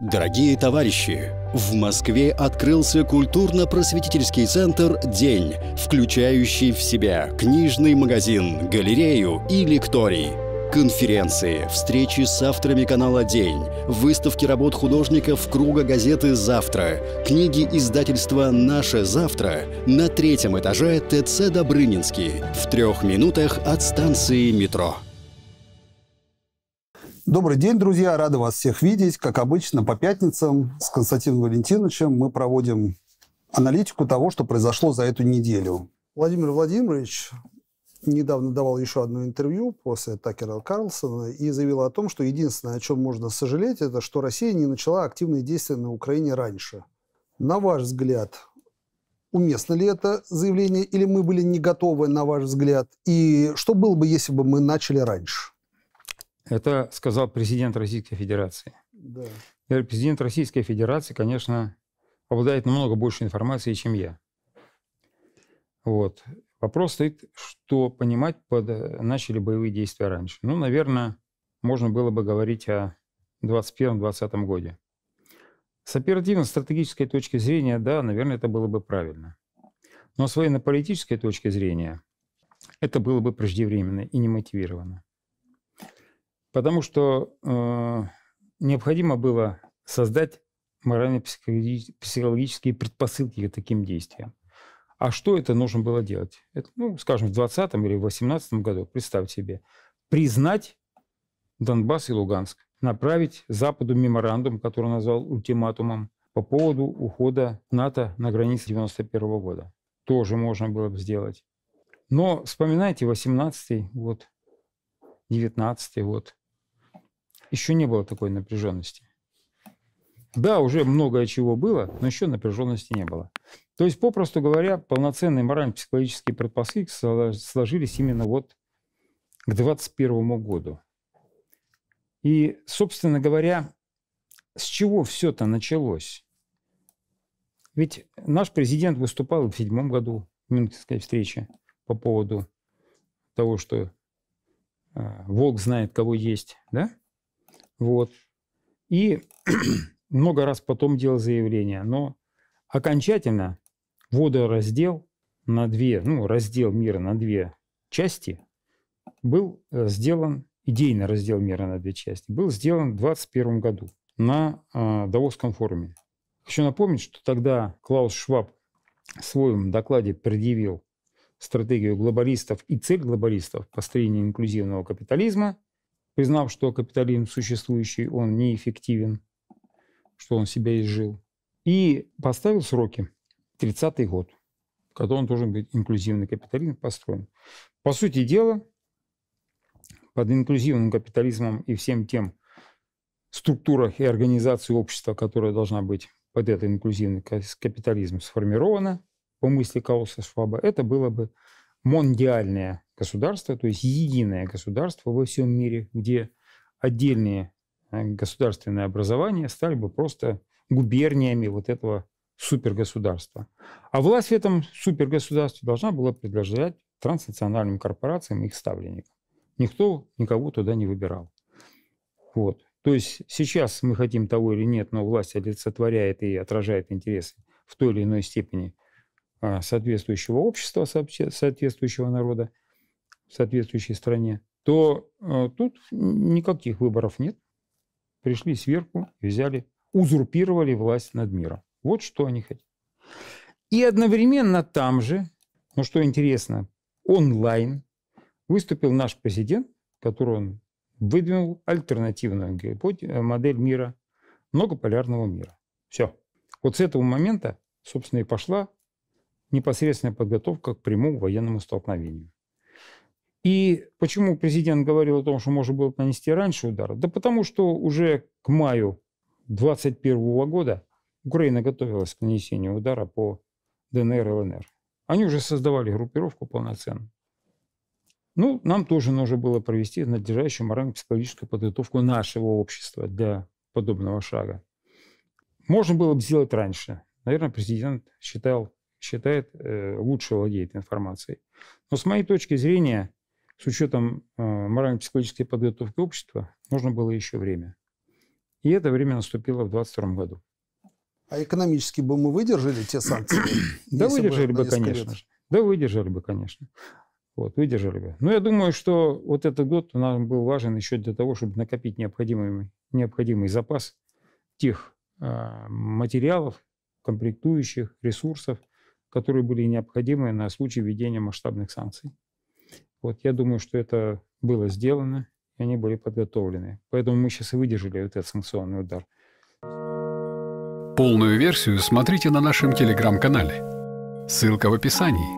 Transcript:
Дорогие товарищи, в Москве открылся культурно-просветительский центр «День», включающий в себя книжный магазин, галерею и лекторий. Конференции, встречи с авторами канала «День», выставки работ художников круга газеты «Завтра», книги издательства «Наше завтра» на третьем этаже ТЦ «Добрынинский» в трех минутах от станции метро. Добрый день, друзья! Рады вас всех видеть. Как обычно, по пятницам с Константином Валентиновичем мы проводим аналитику того, что произошло за эту неделю. Владимир Владимирович недавно давал еще одно интервью после Такера Карлсона и заявил о том, что единственное, о чем можно сожалеть, это что Россия не начала активные действия на Украине раньше. На ваш взгляд, уместно ли это заявление, или мы были не готовы, на ваш взгляд? И что было бы, если бы мы начали раньше? Это сказал президент Российской Федерации. Да. Президент Российской Федерации, конечно, обладает намного больше информации, чем я. Вот. Вопрос стоит, что понимать под э, начали боевые действия раньше. Ну, наверное, можно было бы говорить о 2021-2020 годе. С оперативно-стратегической точки зрения, да, наверное, это было бы правильно. Но с военно-политической точки зрения это было бы преждевременно и не мотивировано. Потому что э, необходимо было создать морально-психологические предпосылки к таким действиям. А что это нужно было делать? Это, ну, скажем, в 2020 или в 2018 году, представьте себе, признать Донбасс и Луганск, направить Западу меморандум, который назвал ультиматумом, по поводу ухода НАТО на границе 91 года. Тоже можно было бы сделать. Но вспоминайте 18 год, 19 год еще не было такой напряженности. Да, уже многое чего было, но еще напряженности не было. То есть, попросту говоря, полноценные морально-психологические предпосылки сложились именно вот к 2021 году. И, собственно говоря, с чего все это началось? Ведь наш президент выступал в седьмом году в Мюнхенской встрече по поводу того, что э, Волк знает, кого есть, да? Вот. И много раз потом делал заявление, но окончательно водораздел на две, ну, раздел мира на две части был э, сделан, идейный раздел мира на две части, был сделан в 2021 году на э, Давосском форуме. Хочу напомнить, что тогда Клаус Шваб в своем докладе предъявил стратегию глобалистов и цель глобалистов построения инклюзивного капитализма – признав, что капитализм существующий, он неэффективен, что он себя изжил. И поставил сроки. 30-й год, когда он должен быть инклюзивный капитализм построен. По сути дела, под инклюзивным капитализмом и всем тем структурах и организации общества, которая должна быть под этот инклюзивный капитализм сформирована, по мысли Кауса Шваба, это было бы мондиальное государство, то есть единое государство во всем мире, где отдельные э, государственные образования стали бы просто губерниями вот этого супергосударства. А власть в этом супергосударстве должна была предложить транснациональным корпорациям их ставленникам. Никто никого туда не выбирал. Вот. То есть сейчас мы хотим того или нет, но власть олицетворяет и отражает интересы в той или иной степени а, соответствующего общества, соответствующего народа в соответствующей стране, то а, тут никаких выборов нет. Пришли сверху, взяли, узурпировали власть над миром. Вот что они хотят. И одновременно там же, ну что интересно, онлайн выступил наш президент, который он выдвинул альтернативную модель мира, многополярного мира. Все. Вот с этого момента, собственно, и пошла непосредственная подготовка к прямому военному столкновению. И почему президент говорил о том, что можно было нанести раньше удар? Да потому что уже к маю 2021 года Украина готовилась к нанесению удара по ДНР и ЛНР. Они уже создавали группировку полноценно. Ну, нам тоже нужно было провести надлежащую морально-психологическую подготовку нашего общества для подобного шага. Можно было бы сделать раньше. Наверное, президент считал считает, э, лучше владеет информацией. Но с моей точки зрения, с учетом э, морально-психологической подготовки общества, нужно было еще время. И это время наступило в 2022 году. А экономически бы мы выдержали те санкции? Да, выдержали бы, конечно. Да, выдержали бы, конечно. Вот, выдержали бы. Но я думаю, что вот этот год нам был важен еще для того, чтобы накопить необходимый, необходимый запас тех э, материалов, комплектующих, ресурсов, которые были необходимы на случай введения масштабных санкций. Вот я думаю, что это было сделано, и они были подготовлены. Поэтому мы сейчас и выдержали вот этот санкционный удар. Полную версию смотрите на нашем телеграм-канале. Ссылка в описании.